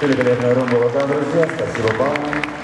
Великолепная румба, друзья. Спасибо вам.